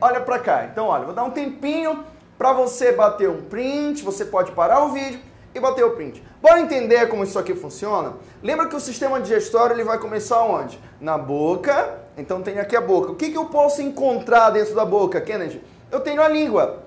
Olha para cá. Então, olha, vou dar um tempinho para você bater um print, você pode parar o vídeo e bater o print. Bora entender como isso aqui funciona? Lembra que o sistema digestório ele vai começar onde? Na boca. Então tem aqui a boca. O que, que eu posso encontrar dentro da boca, Kennedy? Eu tenho a língua.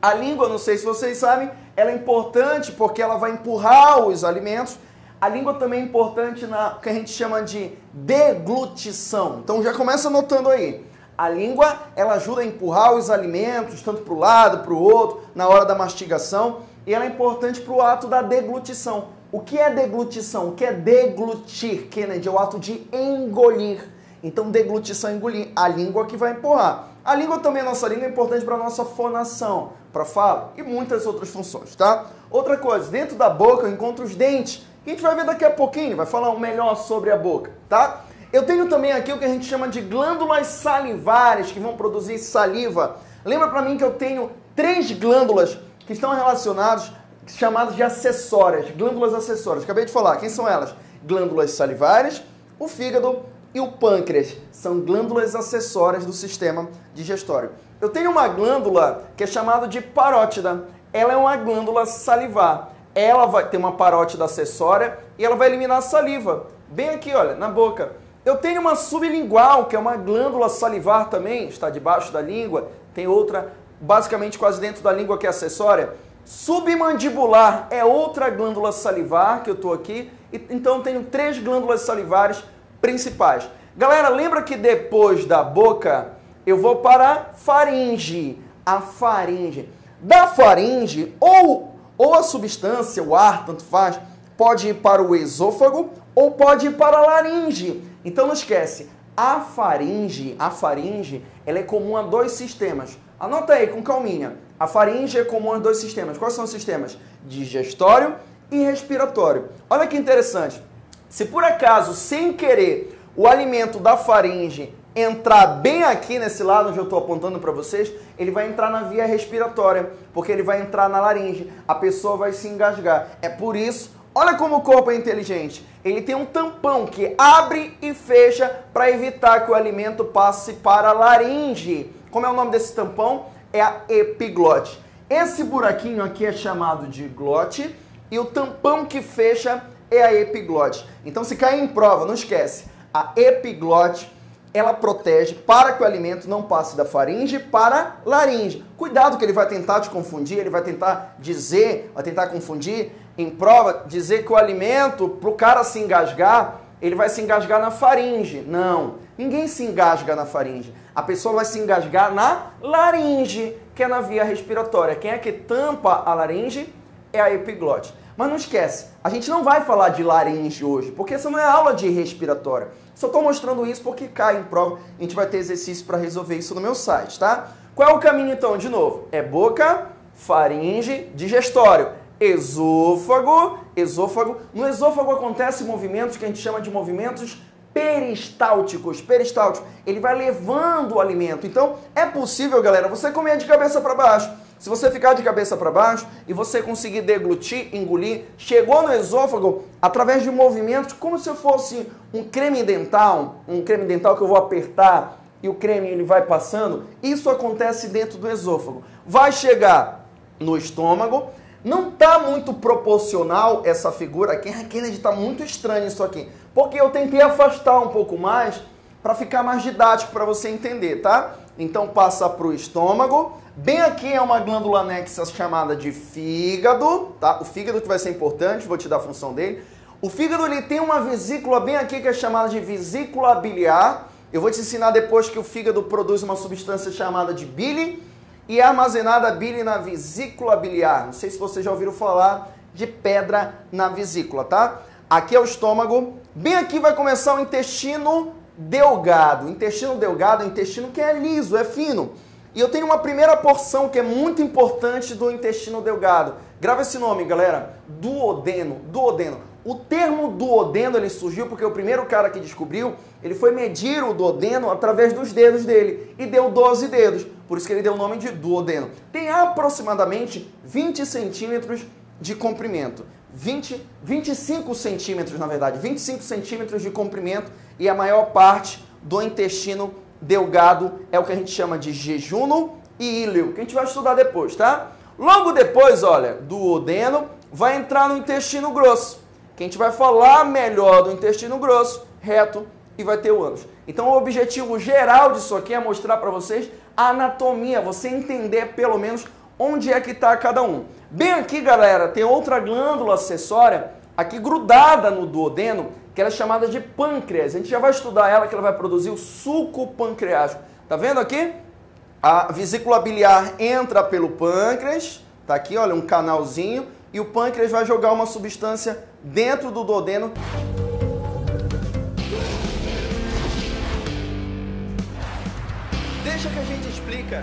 A língua, não sei se vocês sabem, ela é importante porque ela vai empurrar os alimentos. A língua também é importante na que a gente chama de deglutição. Então já começa anotando aí. A língua, ela ajuda a empurrar os alimentos, tanto para o lado, para o outro, na hora da mastigação, e ela é importante para o ato da deglutição. O que é deglutição? O que é deglutir, Kennedy? É o ato de engolir. Então, deglutição, engolir. A língua que vai empurrar. A língua também, a nossa língua, é importante para a nossa fonação, para fala e muitas outras funções, tá? Outra coisa, dentro da boca eu encontro os dentes, que a gente vai ver daqui a pouquinho, vai falar melhor sobre a boca, tá? Eu tenho também aqui o que a gente chama de glândulas salivares, que vão produzir saliva. Lembra para mim que eu tenho três glândulas que estão relacionadas, chamadas de acessórias, glândulas acessórias. Acabei de falar, quem são elas? Glândulas salivares, o fígado e o pâncreas. São glândulas acessórias do sistema digestório. Eu tenho uma glândula que é chamada de parótida. Ela é uma glândula salivar. Ela vai ter uma parótida acessória e ela vai eliminar a saliva. Bem aqui, olha, na boca. Eu tenho uma sublingual, que é uma glândula salivar também, está debaixo da língua. Tem outra, basicamente quase dentro da língua, que é acessória. Submandibular é outra glândula salivar que eu estou aqui. Então tenho três glândulas salivares principais. Galera, lembra que depois da boca eu vou para a faringe. A faringe. Da faringe, ou, ou a substância, o ar, tanto faz, pode ir para o esôfago ou pode ir para a laringe. Então não esquece, a faringe, a faringe, ela é comum a dois sistemas. Anota aí com calminha. A faringe é comum a dois sistemas. Quais são os sistemas? Digestório e respiratório. Olha que interessante. Se por acaso, sem querer, o alimento da faringe entrar bem aqui nesse lado onde eu estou apontando para vocês, ele vai entrar na via respiratória, porque ele vai entrar na laringe. A pessoa vai se engasgar. É por isso Olha como o corpo é inteligente. Ele tem um tampão que abre e fecha para evitar que o alimento passe para a laringe. Como é o nome desse tampão? É a epiglote. Esse buraquinho aqui é chamado de glote e o tampão que fecha é a epiglote. Então, se cair em prova, não esquece. A epiglote ela protege para que o alimento não passe da faringe para a laringe. Cuidado que ele vai tentar te confundir, ele vai tentar dizer, vai tentar confundir em prova, dizer que o alimento, para o cara se engasgar, ele vai se engasgar na faringe. Não, ninguém se engasga na faringe. A pessoa vai se engasgar na laringe, que é na via respiratória. Quem é que tampa a laringe é a epiglote. Mas não esquece, a gente não vai falar de laringe hoje, porque essa não é aula de respiratória. Só estou mostrando isso porque cai em prova. A gente vai ter exercício para resolver isso no meu site, tá? Qual é o caminho então, de novo? É boca, faringe, digestório, esôfago, esôfago. No esôfago acontecem movimentos que a gente chama de movimentos peristálticos. Peristáltico, ele vai levando o alimento. Então, é possível, galera, você comer de cabeça para baixo. Se você ficar de cabeça para baixo e você conseguir deglutir, engolir, chegou no esôfago através de movimentos como se fosse um creme dental, um creme dental que eu vou apertar e o creme ele vai passando, isso acontece dentro do esôfago. Vai chegar no estômago, não está muito proporcional essa figura aqui. A Kennedy está muito estranho isso aqui. Porque eu tentei afastar um pouco mais para ficar mais didático para você entender, tá? Então passa para o estômago. Bem aqui é uma glândula anexa chamada de fígado, tá? O fígado que vai ser importante, vou te dar a função dele. O fígado ele tem uma vesícula bem aqui que é chamada de vesícula biliar. Eu vou te ensinar depois que o fígado produz uma substância chamada de bile e é armazenada a bile na vesícula biliar. Não sei se vocês já ouviram falar de pedra na vesícula, tá? Aqui é o estômago. Bem aqui vai começar o intestino delgado. Intestino delgado é um intestino que é liso, é fino. E eu tenho uma primeira porção que é muito importante do intestino delgado. Grava esse nome, galera. Duodeno. Duodeno. O termo duodeno ele surgiu porque o primeiro cara que descobriu, ele foi medir o duodeno através dos dedos dele e deu 12 dedos. Por isso que ele deu o nome de duodeno. Tem aproximadamente 20 centímetros de comprimento. 20, 25 centímetros, na verdade, 25 centímetros de comprimento e a maior parte do intestino delgado é o que a gente chama de jejuno e íleo, que a gente vai estudar depois, tá? Logo depois, olha, do odeno vai entrar no intestino grosso, que a gente vai falar melhor do intestino grosso, reto, e vai ter o ânus. Então o objetivo geral disso aqui é mostrar para vocês anatomia, você entender pelo menos onde é que está cada um. Bem aqui, galera, tem outra glândula acessória aqui grudada no duodeno, que ela é chamada de pâncreas. A gente já vai estudar ela, que ela vai produzir o suco pancreático. Tá vendo aqui? A vesícula biliar entra pelo pâncreas, tá aqui, olha, um canalzinho, e o pâncreas vai jogar uma substância dentro do duodeno. Deixa que a gente explica